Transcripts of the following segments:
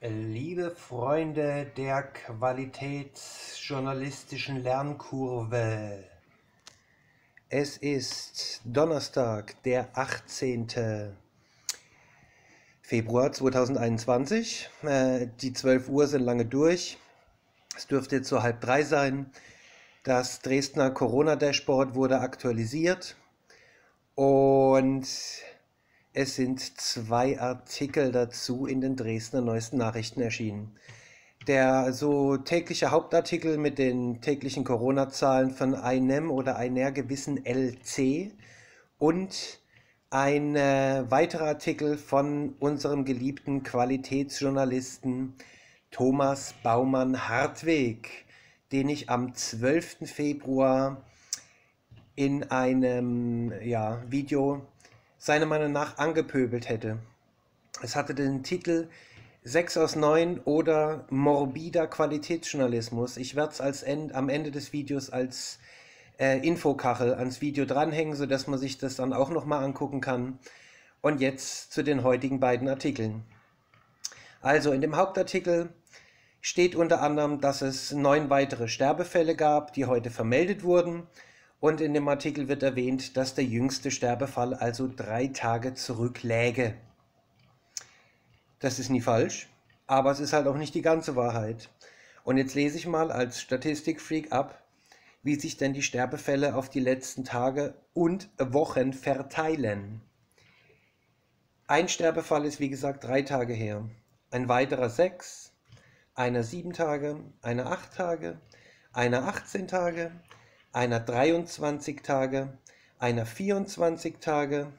Liebe Freunde der qualitätsjournalistischen Lernkurve, es ist Donnerstag, der 18. Februar 2021. Äh, die 12 Uhr sind lange durch. Es dürfte jetzt so halb drei sein. Das Dresdner Corona-Dashboard wurde aktualisiert und es sind zwei Artikel dazu in den Dresdner Neuesten Nachrichten erschienen. Der so tägliche Hauptartikel mit den täglichen Corona-Zahlen von einem oder einer gewissen LC und ein äh, weiterer Artikel von unserem geliebten Qualitätsjournalisten Thomas Baumann-Hartweg, den ich am 12. Februar in einem ja, Video seiner Meinung nach angepöbelt hätte. Es hatte den Titel 6 aus 9 oder morbider Qualitätsjournalismus. Ich werde es als End, am Ende des Videos als äh, Infokachel ans Video dranhängen, sodass man sich das dann auch nochmal angucken kann. Und jetzt zu den heutigen beiden Artikeln. Also in dem Hauptartikel steht unter anderem, dass es neun weitere Sterbefälle gab, die heute vermeldet wurden. Und in dem Artikel wird erwähnt, dass der jüngste Sterbefall also drei Tage zurückläge. Das ist nie falsch, aber es ist halt auch nicht die ganze Wahrheit. Und jetzt lese ich mal als Statistikfreak ab, wie sich denn die Sterbefälle auf die letzten Tage und Wochen verteilen. Ein Sterbefall ist wie gesagt drei Tage her, ein weiterer sechs, einer sieben Tage, einer acht Tage, einer 18 Tage, einer 23 Tage, einer 24 Tage.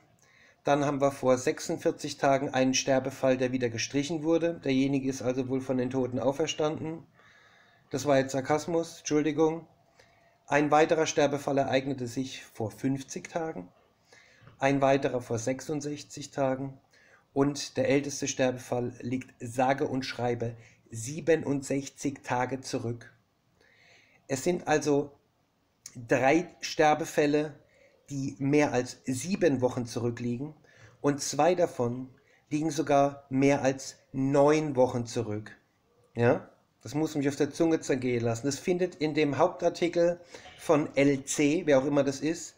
Dann haben wir vor 46 Tagen einen Sterbefall, der wieder gestrichen wurde. Derjenige ist also wohl von den Toten auferstanden. Das war jetzt Sarkasmus, Entschuldigung. Ein weiterer Sterbefall ereignete sich vor 50 Tagen, ein weiterer vor 66 Tagen und der älteste Sterbefall liegt sage und schreibe 67 Tage zurück. Es sind also drei Sterbefälle, die mehr als sieben Wochen zurückliegen und zwei davon liegen sogar mehr als neun Wochen zurück. Ja, das muss mich auf der Zunge zergehen lassen. Das findet in dem Hauptartikel von LC, wer auch immer das ist,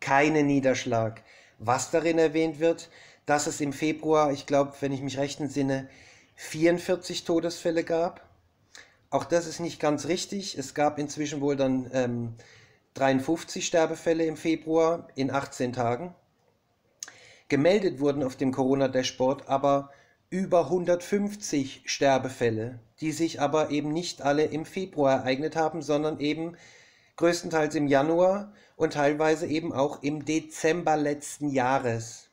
keinen Niederschlag. Was darin erwähnt wird, dass es im Februar, ich glaube, wenn ich mich recht entsinne, 44 Todesfälle gab. Auch das ist nicht ganz richtig. Es gab inzwischen wohl dann ähm, 53 Sterbefälle im Februar in 18 Tagen. Gemeldet wurden auf dem Corona-Dashboard aber über 150 Sterbefälle, die sich aber eben nicht alle im Februar ereignet haben, sondern eben größtenteils im Januar und teilweise eben auch im Dezember letzten Jahres.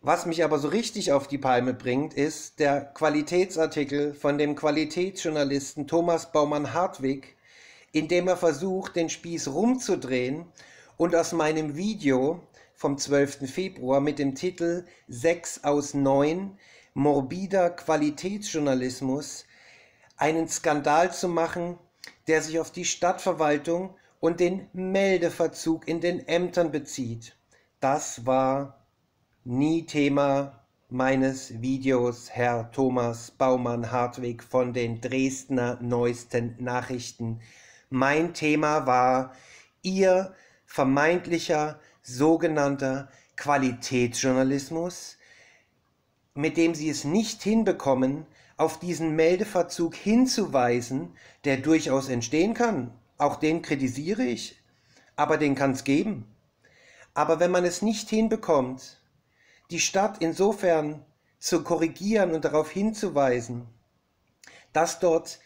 Was mich aber so richtig auf die Palme bringt, ist der Qualitätsartikel von dem Qualitätsjournalisten Thomas Baumann-Hartwig, indem er versucht, den Spieß rumzudrehen und aus meinem Video vom 12. Februar mit dem Titel 6 aus 9 Morbider Qualitätsjournalismus einen Skandal zu machen, der sich auf die Stadtverwaltung und den Meldeverzug in den Ämtern bezieht. Das war nie Thema meines Videos, Herr Thomas Baumann-Hartwig von den Dresdner Neuesten Nachrichten. Mein Thema war Ihr vermeintlicher sogenannter Qualitätsjournalismus, mit dem Sie es nicht hinbekommen, auf diesen Meldeverzug hinzuweisen, der durchaus entstehen kann. Auch den kritisiere ich, aber den kann es geben. Aber wenn man es nicht hinbekommt, die Stadt insofern zu korrigieren und darauf hinzuweisen, dass dort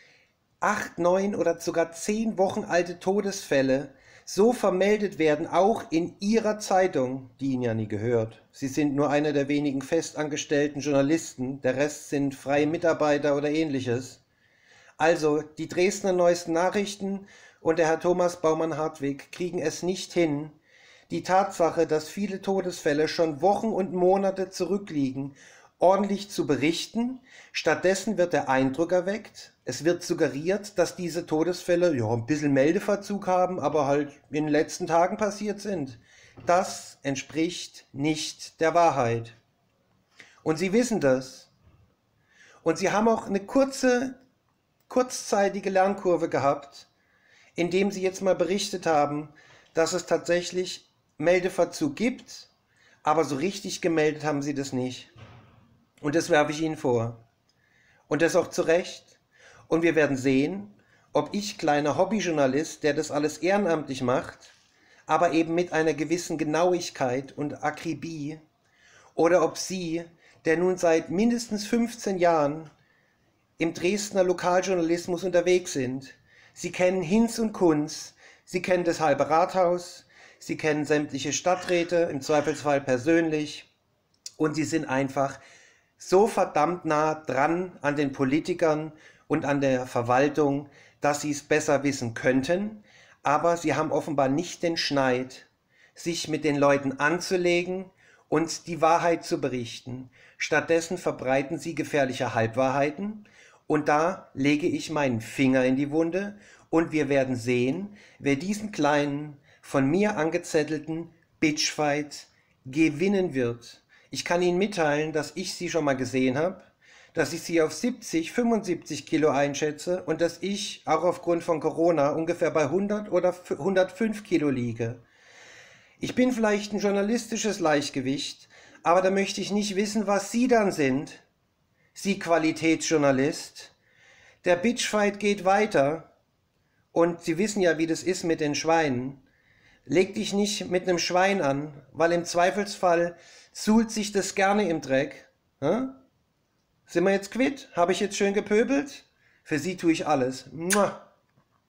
acht, neun oder sogar zehn Wochen alte Todesfälle so vermeldet werden, auch in Ihrer Zeitung, die Ihnen ja nie gehört. Sie sind nur einer der wenigen festangestellten Journalisten, der Rest sind freie Mitarbeiter oder ähnliches. Also, die Dresdner Neuesten Nachrichten und der Herr Thomas Baumann-Hartwig kriegen es nicht hin, die Tatsache, dass viele Todesfälle schon Wochen und Monate zurückliegen ordentlich zu berichten. Stattdessen wird der Eindruck erweckt, es wird suggeriert, dass diese Todesfälle ja ein bisschen Meldeverzug haben, aber halt in den letzten Tagen passiert sind. Das entspricht nicht der Wahrheit. Und Sie wissen das. Und sie haben auch eine kurze, kurzzeitige Lernkurve gehabt, indem sie jetzt mal berichtet haben, dass es tatsächlich Meldeverzug gibt, aber so richtig gemeldet haben sie das nicht. Und das werfe ich Ihnen vor. Und das auch zu Recht. Und wir werden sehen, ob ich, kleiner Hobbyjournalist, der das alles ehrenamtlich macht, aber eben mit einer gewissen Genauigkeit und Akribie, oder ob Sie, der nun seit mindestens 15 Jahren im Dresdner Lokaljournalismus unterwegs sind, Sie kennen Hinz und Kunz, Sie kennen das halbe Rathaus, Sie kennen sämtliche Stadträte, im Zweifelsfall persönlich, und Sie sind einfach so verdammt nah dran an den Politikern und an der Verwaltung, dass sie es besser wissen könnten, aber sie haben offenbar nicht den Schneid, sich mit den Leuten anzulegen und die Wahrheit zu berichten. Stattdessen verbreiten sie gefährliche Halbwahrheiten und da lege ich meinen Finger in die Wunde und wir werden sehen, wer diesen kleinen, von mir angezettelten Bitchfight gewinnen wird. Ich kann Ihnen mitteilen, dass ich sie schon mal gesehen habe dass ich sie auf 70, 75 Kilo einschätze und dass ich auch aufgrund von Corona ungefähr bei 100 oder 105 Kilo liege. Ich bin vielleicht ein journalistisches Leichtgewicht, aber da möchte ich nicht wissen, was Sie dann sind. Sie Qualitätsjournalist. Der Bitchfight geht weiter. Und Sie wissen ja, wie das ist mit den Schweinen. Leg dich nicht mit einem Schwein an, weil im Zweifelsfall suhlt sich das gerne im Dreck. Hm? Sind wir jetzt quitt? Habe ich jetzt schön gepöbelt? Für Sie tue ich alles. Mua.